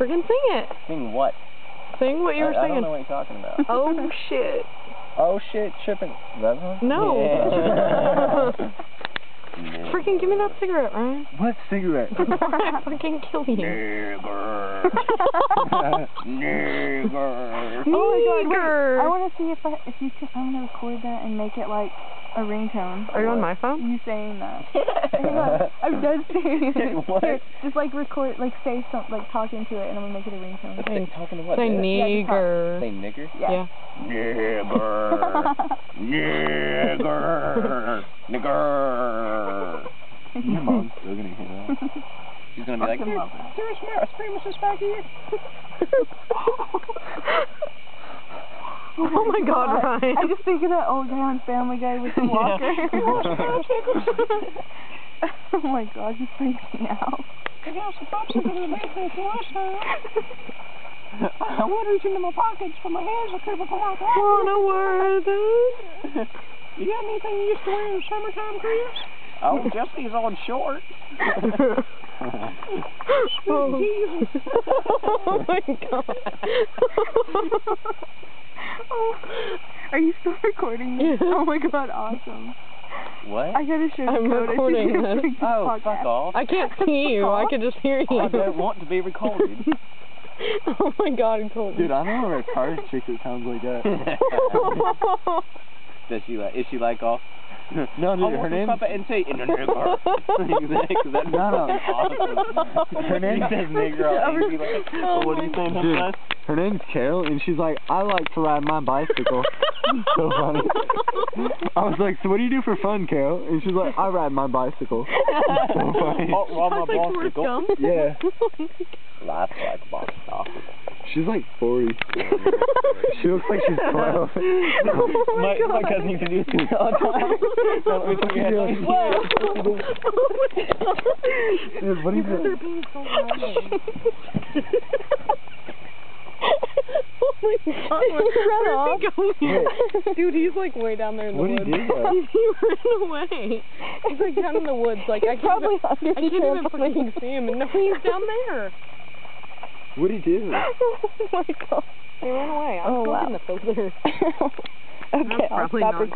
Freaking sing it. Sing what? Sing what you were I, I don't know what you're talking about. Oh shit. oh shit, tripping. That? No. Yeah. Freaking give me that cigarette, Ryan. What cigarette? Before I fucking kill you. Nigger. Nigger. Oh my god, wait. I want to see if I if you can. I'm gonna record that and make it like a ringtone. Are you on my phone? You saying that? Hang on, I'm done saying it. What? Here, just like record, like say something, like talk into it, and I'm gonna make it a ringtone. Say, talking to what? say dude? nigger. Say nigger? Yeah. Nigger. Nigger. Nigger. Your mom's still gonna hear that. She's gonna be like, Fucking "There- love that. there's back here. Oh my god, Ryan. I just think of that old guy on Family Guy with the walker. oh my god, he freaks me out. I want to reach into my pockets, but my hands are crippled from alcohol. Wanna wear this? You got anything you used to wear in the summertime, Chris? Oh, just these old shorts. oh. oh my god. Oh, are you still recording this? Yeah. Oh my god, awesome. What? I gotta show I'm you code. recording this. Oh, podcast. fuck off. I can't see you. I can just hear you. I don't want to be recorded. oh my god, he told me. Dude, I know a car chick that sounds like that. Does she like? Is she like off? No, dude, her want name. to pop it and say in the nigger. Because that's No, no. awesome. Her name says nigger. I'll like, Oh what are you saying, Dude, her name's Carol, and she's like, I like to ride my bicycle. so funny. I was like, so what do you do for fun, Carol? And she's like, I ride my bicycle. so funny. Oh, well, my Sounds like bicycle. Yeah. Life like a box of chocolate. She's like 40. she looks like she's 12. Oh my my, my cousin used to do this to all the time. Don't we put your head on? Whoa. Oh my god. Dude, what are you doing? being so loud. oh my god. Where's he going? Dude, he's like way down there in the What'd he woods. do, though? he ran away. He's like down in the woods. Like I can't Probably even, under I can't even fucking see him. And no, he's down there. What'd he do? oh my god. He ran away. I'm Oh, still wow. the filter. okay, I'll stop recording.